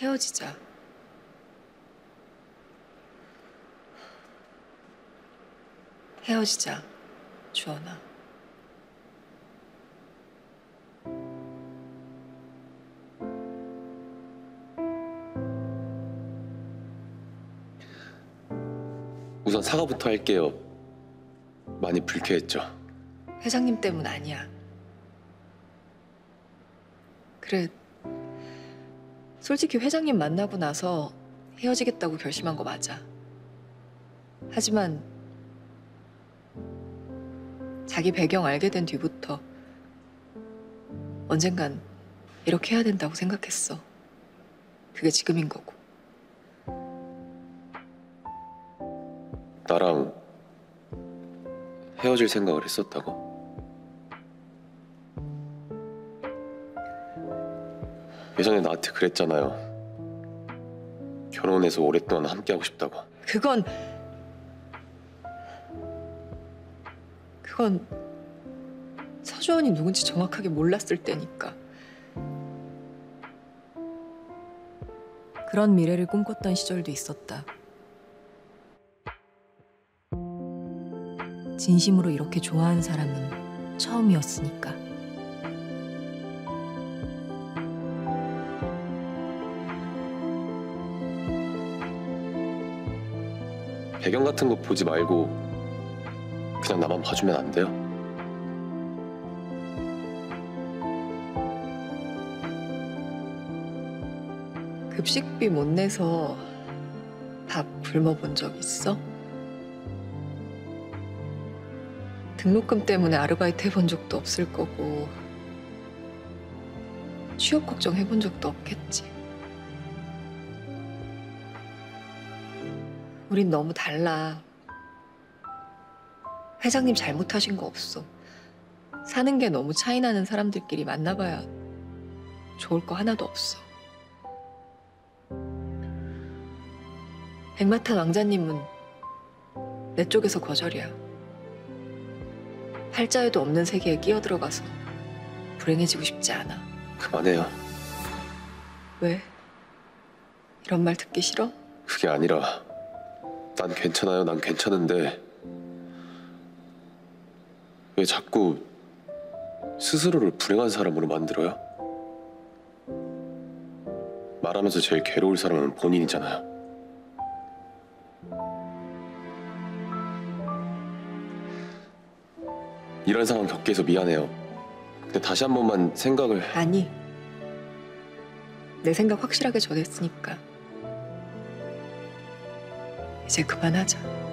헤어지자. 헤어지자, 주원아. 우선 사과부터 할게요. 많이 불쾌했죠. 회장님 때문 아니야. 그래. 솔직히 회장님 만나고 나서 헤어지겠다고 결심한 거 맞아. 하지만 자기 배경 알게 된 뒤부터 언젠간 이렇게 해야 된다고 생각했어. 그게 지금인 거고. 나랑 헤어질 생각을 했었다고? 예전에 나한테 그랬잖아요. 결혼해서 오랫동안 함께하고 싶다고. 그건 그건 서주원이 누군지 정확하게 몰랐을 때니까. 그런 미래를 꿈꿨던 시절도 있었다. 진심으로 이렇게 좋아한 사람은 처음이었으니까. 배경 같은 거 보지 말고 그냥 나만 봐주면 안 돼요? 급식비 못 내서 밥 굶어 본 적 있어? 등록금 때문에 아르바이트 해본 적도 없을 거고 취업 걱정 해본 적도 없겠지. 우린 너무 달라. 회장님 잘못하신 거 없어. 사는 게 너무 차이나는 사람들끼리 만나봐야 좋을 거 하나도 없어. 백마탄 왕자님은 내 쪽에서 거절이야. 팔자에도 없는 세계에 끼어들어가서 불행해지고 싶지 않아. 그만해요. 왜? 이런 말 듣기 싫어? 그게 아니라 난 괜찮아요. 난 괜찮은데 왜 자꾸 스스로를 불행한 사람으로 만들어요? 말하면서 제일 괴로울 사람은 본인이잖아요. 이런 상황 겪게 해서 미안해요. 근데 다시 한 번만 생각을 아니. 내 생각 확실하게 전했으니까. 이제 그만하자.